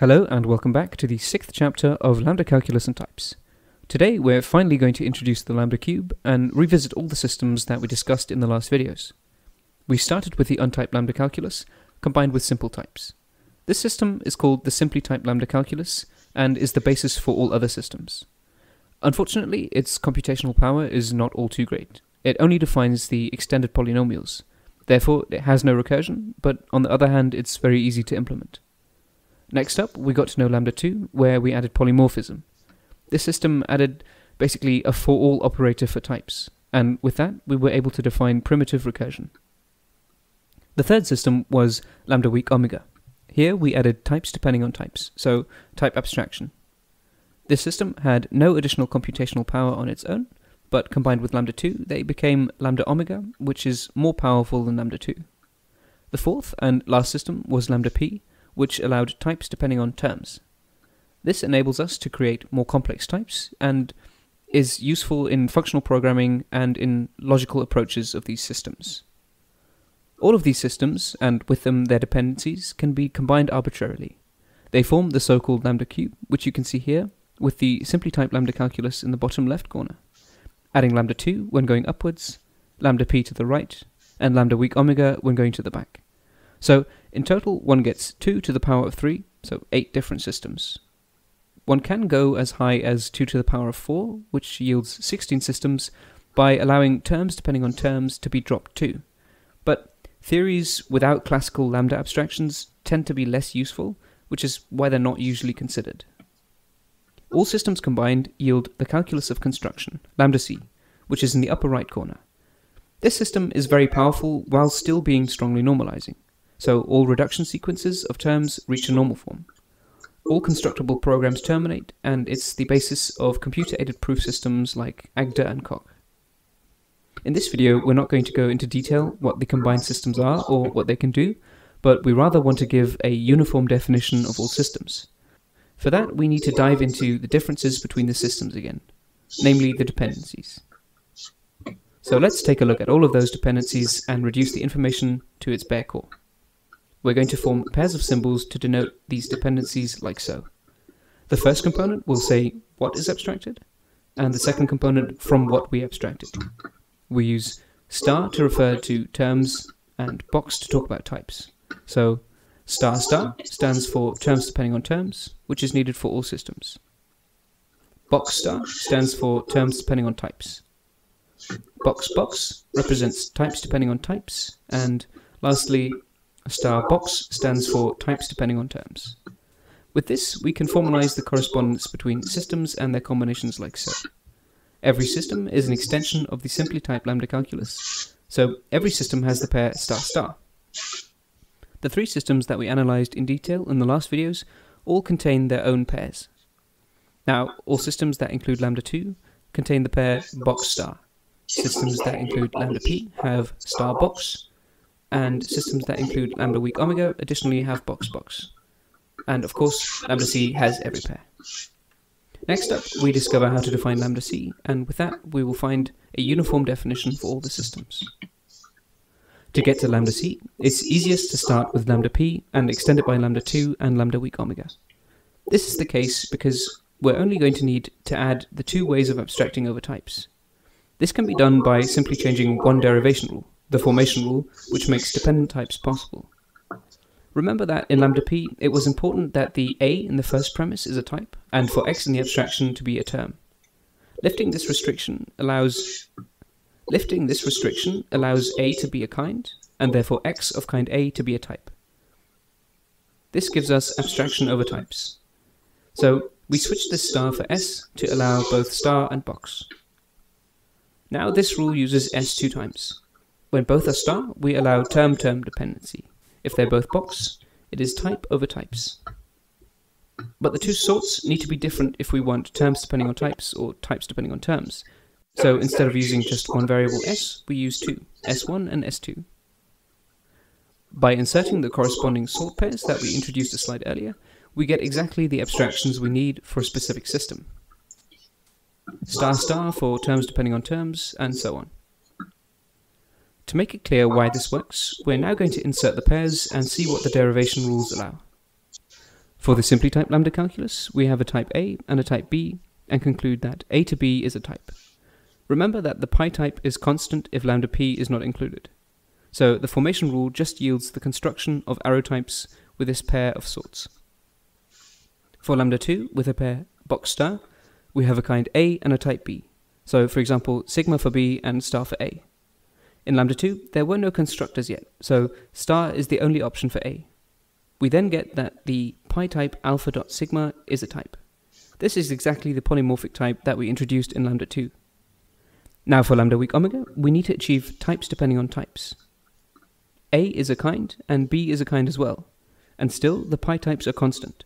Hello and welcome back to the sixth chapter of Lambda Calculus and Types. Today we're finally going to introduce the Lambda Cube and revisit all the systems that we discussed in the last videos. We started with the untyped Lambda Calculus, combined with simple types. This system is called the simply typed Lambda Calculus and is the basis for all other systems. Unfortunately, its computational power is not all too great. It only defines the extended polynomials. Therefore, it has no recursion, but on the other hand, it's very easy to implement. Next up, we got to know Lambda 2, where we added polymorphism. This system added basically a for all operator for types, and with that, we were able to define primitive recursion. The third system was lambda weak omega. Here we added types depending on types, so type abstraction. This system had no additional computational power on its own, but combined with lambda 2, they became lambda omega, which is more powerful than lambda 2. The fourth and last system was lambda p, which allowed types depending on terms. This enables us to create more complex types and is useful in functional programming and in logical approaches of these systems. All of these systems, and with them their dependencies, can be combined arbitrarily. They form the so-called lambda cube, which you can see here, with the simply typed lambda calculus in the bottom left corner, adding lambda 2 when going upwards, lambda p to the right, and lambda weak omega when going to the back. So in total, one gets 2 to the power of 3, so 8 different systems. One can go as high as 2 to the power of 4, which yields 16 systems, by allowing terms depending on terms to be dropped too. But theories without classical lambda abstractions tend to be less useful, which is why they're not usually considered. All systems combined yield the calculus of construction, lambda c, which is in the upper right corner. This system is very powerful while still being strongly normalizing so all reduction sequences of terms reach a normal form. All constructible programs terminate, and it's the basis of computer-aided proof systems like Agda and Coq. In this video, we're not going to go into detail what the combined systems are or what they can do, but we rather want to give a uniform definition of all systems. For that, we need to dive into the differences between the systems again, namely the dependencies. So let's take a look at all of those dependencies and reduce the information to its bare core. We're going to form pairs of symbols to denote these dependencies like so. The first component will say what is abstracted, and the second component from what we abstracted. We use star to refer to terms and box to talk about types. So star star stands for terms depending on terms, which is needed for all systems. Box star stands for terms depending on types. Box box represents types depending on types, and lastly, star box stands for types depending on terms. With this, we can formalize the correspondence between systems and their combinations like so. Every system is an extension of the simply typed lambda calculus, so every system has the pair star star. The three systems that we analyzed in detail in the last videos all contain their own pairs. Now, all systems that include lambda 2 contain the pair box star. Systems that include lambda p have star box, and systems that include lambda weak omega additionally have box box. And of course, lambda c has every pair. Next up, we discover how to define lambda c, and with that, we will find a uniform definition for all the systems. To get to lambda c, it's easiest to start with lambda p and extend it by lambda 2 and lambda weak omega. This is the case because we're only going to need to add the two ways of abstracting over types. This can be done by simply changing one derivation rule, the formation rule, which makes dependent types possible. Remember that in lambda p, it was important that the a in the first premise is a type, and for x in the abstraction to be a term. Lifting this restriction allows lifting this restriction allows a to be a kind, and therefore x of kind a to be a type. This gives us abstraction over types. So we switch this star for s to allow both star and box. Now this rule uses s two times. When both are star, we allow term-term dependency. If they're both box, it is type over types. But the two sorts need to be different if we want terms depending on types or types depending on terms. So instead of using just one variable s, we use two, s1 and s2. By inserting the corresponding sort pairs that we introduced a slide earlier, we get exactly the abstractions we need for a specific system. Star star for terms depending on terms, and so on. To make it clear why this works, we're now going to insert the pairs and see what the derivation rules allow. For the simply typed lambda calculus, we have a type A and a type B, and conclude that A to B is a type. Remember that the pi type is constant if lambda p is not included. So the formation rule just yields the construction of arrow types with this pair of sorts. For lambda 2, with a pair box star, we have a kind A and a type B. So for example, sigma for B and star for A. In lambda 2, there were no constructors yet, so star is the only option for A. We then get that the pi type alpha dot sigma is a type. This is exactly the polymorphic type that we introduced in lambda 2. Now for lambda weak omega, we need to achieve types depending on types. A is a kind, and B is a kind as well, and still the pi types are constant.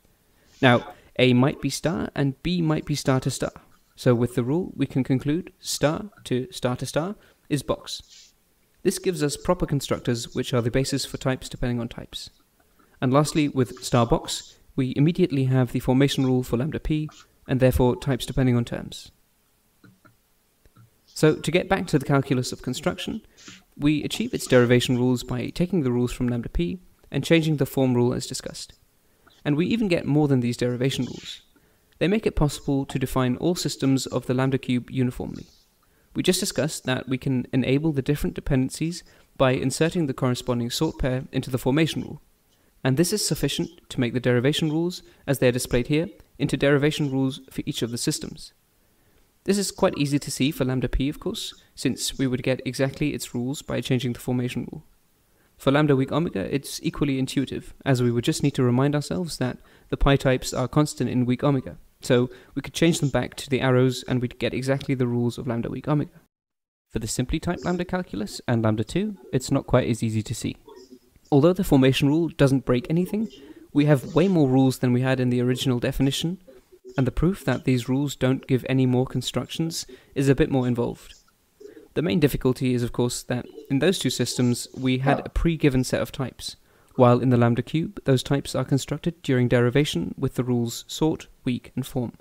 Now, A might be star, and B might be star to star. So with the rule, we can conclude star to star to star is box. This gives us proper constructors which are the basis for types depending on types. And lastly, with star box, we immediately have the formation rule for lambda p, and therefore types depending on terms. So to get back to the calculus of construction, we achieve its derivation rules by taking the rules from lambda p and changing the form rule as discussed. And we even get more than these derivation rules. They make it possible to define all systems of the lambda cube uniformly. We just discussed that we can enable the different dependencies by inserting the corresponding sort pair into the formation rule and this is sufficient to make the derivation rules, as they are displayed here, into derivation rules for each of the systems. This is quite easy to see for lambda p, of course, since we would get exactly its rules by changing the formation rule. For lambda weak omega, it's equally intuitive, as we would just need to remind ourselves that the pi types are constant in weak omega, so we could change them back to the arrows and we'd get exactly the rules of lambda weak omega. For the simply typed lambda calculus and lambda 2, it's not quite as easy to see. Although the formation rule doesn't break anything, we have way more rules than we had in the original definition, and the proof that these rules don't give any more constructions is a bit more involved. The main difficulty is, of course, that in those two systems we had a pre-given set of types, while in the lambda cube those types are constructed during derivation with the rules sort, weak, and form.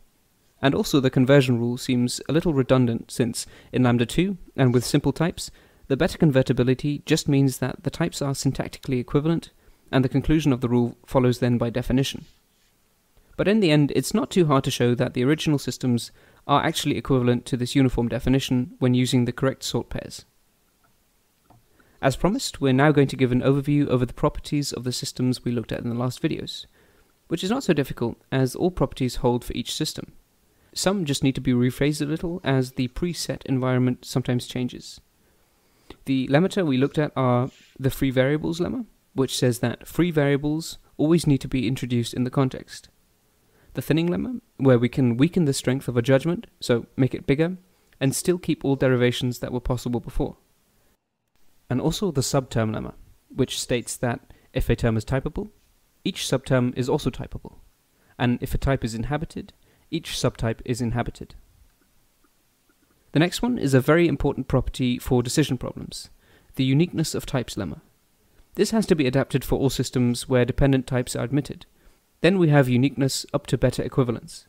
And also the conversion rule seems a little redundant since in lambda 2 and with simple types the beta convertibility just means that the types are syntactically equivalent, and the conclusion of the rule follows then by definition. But in the end, it's not too hard to show that the original systems are actually equivalent to this uniform definition when using the correct sort pairs. As promised, we're now going to give an overview over the properties of the systems we looked at in the last videos, which is not so difficult as all properties hold for each system. Some just need to be rephrased a little as the preset environment sometimes changes. The lemmata we looked at are the free variables lemma, which says that free variables always need to be introduced in the context. The thinning lemma, where we can weaken the strength of a judgment, so make it bigger, and still keep all derivations that were possible before. And also the subterm lemma, which states that if a term is typable, each subterm is also typable, and if a type is inhabited, each subtype is inhabited. The next one is a very important property for decision problems, the uniqueness of types lemma. This has to be adapted for all systems where dependent types are admitted. Then we have uniqueness up to beta equivalence.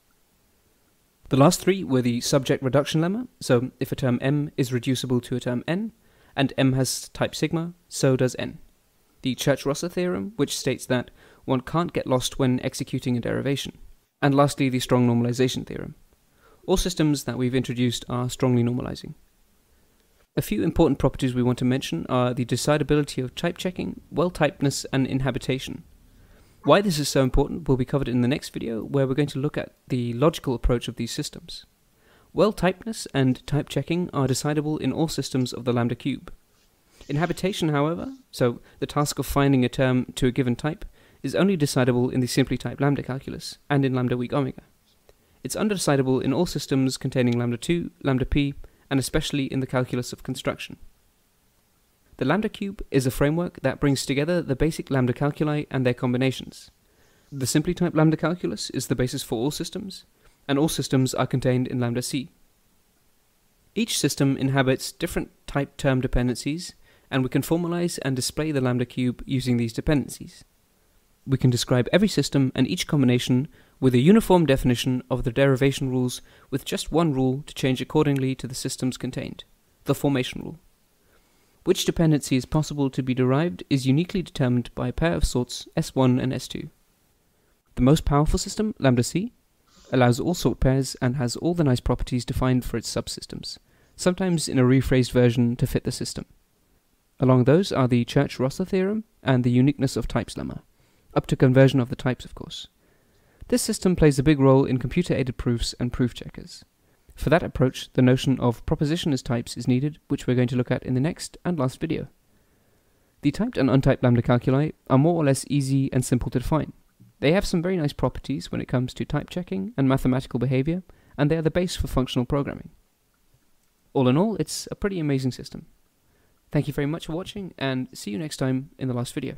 The last three were the subject reduction lemma, so if a term m is reducible to a term n, and m has type sigma, so does n. The Church-Rosser theorem, which states that one can't get lost when executing a derivation. And lastly, the strong normalization theorem. All systems that we've introduced are strongly normalizing. A few important properties we want to mention are the decidability of type checking, well-typedness, and inhabitation. Why this is so important will be covered in the next video, where we're going to look at the logical approach of these systems. Well-typedness and type checking are decidable in all systems of the lambda cube. Inhabitation, however, so the task of finding a term to a given type, is only decidable in the simply typed lambda calculus and in lambda weak omega. It's undecidable in all systems containing lambda 2, lambda p, and especially in the calculus of construction. The lambda cube is a framework that brings together the basic lambda calculi and their combinations. The simply typed lambda calculus is the basis for all systems, and all systems are contained in lambda c. Each system inhabits different type term dependencies, and we can formalize and display the lambda cube using these dependencies. We can describe every system and each combination with a uniform definition of the derivation rules with just one rule to change accordingly to the systems contained, the formation rule. Which dependency is possible to be derived is uniquely determined by a pair of sorts S1 and S2. The most powerful system, Lambda C, allows all sort pairs and has all the nice properties defined for its subsystems, sometimes in a rephrased version to fit the system. Along those are the Church-Rosser theorem and the uniqueness of types lemma, up to conversion of the types, of course. This system plays a big role in computer-aided proofs and proof checkers. For that approach, the notion of proposition as types is needed, which we're going to look at in the next and last video. The typed and untyped lambda calculi are more or less easy and simple to define. They have some very nice properties when it comes to type checking and mathematical behavior, and they are the base for functional programming. All in all, it's a pretty amazing system. Thank you very much for watching, and see you next time in the last video.